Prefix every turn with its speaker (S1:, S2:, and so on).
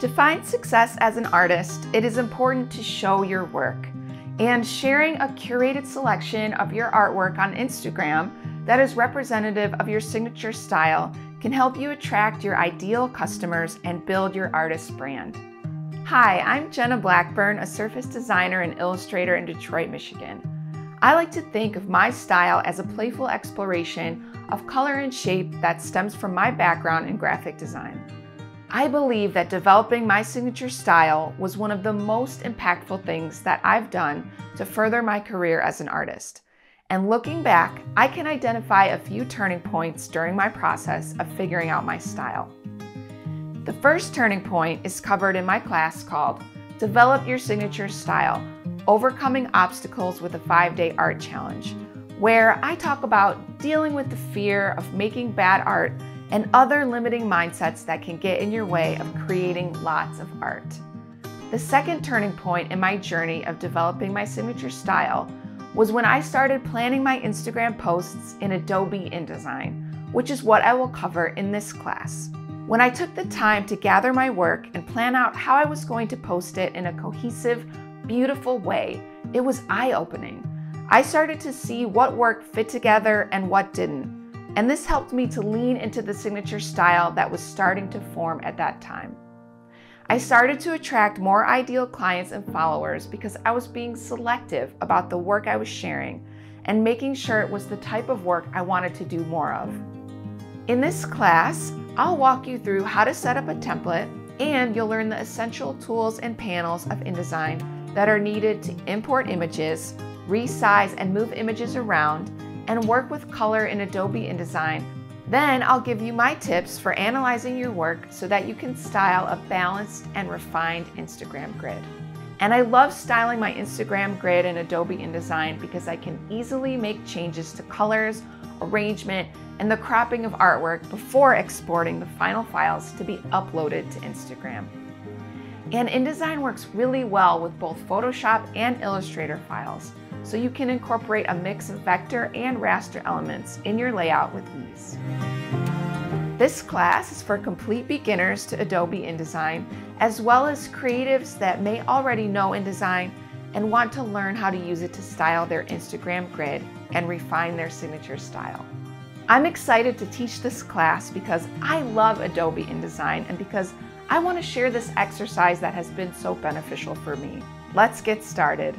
S1: To find success as an artist, it is important to show your work. And sharing a curated selection of your artwork on Instagram that is representative of your signature style can help you attract your ideal customers and build your artist brand. Hi, I'm Genna Blackburn, a surface designer and illustrator in Detroit, Michigan. I like to think of my style as a playful exploration of color and shape that stems from my background in graphic design. I believe that developing my signature style was one of the most impactful things that I've done to further my career as an artist. And looking back, I can identify a few turning points during my process of figuring out my style. The first turning point is covered in my class called Develop Your Signature Style Overcoming Obstacles with a Five Day Art Challenge, where I talk about dealing with the fear of making bad art and other limiting mindsets that can get in your way of creating lots of art. The second turning point in my journey of developing my signature style was when I started planning my Instagram posts in Adobe InDesign, which is what I will cover in this class. When I took the time to gather my work and plan out how I was going to post it in a cohesive, beautiful way, it was eye opening. I started to see what work fit together and what didn't, and this helped me to lean into the signature style that was starting to form at that time. I started to attract more ideal clients and followers because I was being selective about the work I was sharing and making sure it was the type of work I wanted to do more of. In this class, I'll walk you through how to set up a template and you'll learn the essential tools and panels of InDesign that are needed to import images, resize and move images around, and work with color in Adobe InDesign then I'll give you my tips for analyzing your work so that you can style a balanced and refined Instagram grid. And I love styling my Instagram grid in Adobe InDesign because I can easily make changes to colors, arrangement, and the cropping of artwork before exporting the final files to be uploaded to Instagram. And InDesign works really well with both Photoshop and Illustrator files so you can incorporate a mix of vector and raster elements in your layout with ease. This class is for complete beginners to Adobe InDesign, as well as creatives that may already know InDesign and want to learn how to use it to style their Instagram grid and refine their signature style. I'm excited to teach this class because I love Adobe InDesign and because I want to share this exercise that has been so beneficial for me. Let's get started.